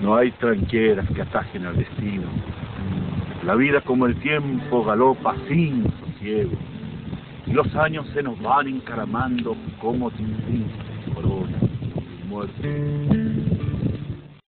No hay tranqueras que atajen al destino. La vida como el tiempo galopa sin sosiego. Y los años se nos van encaramando como tintín, corona, muerte.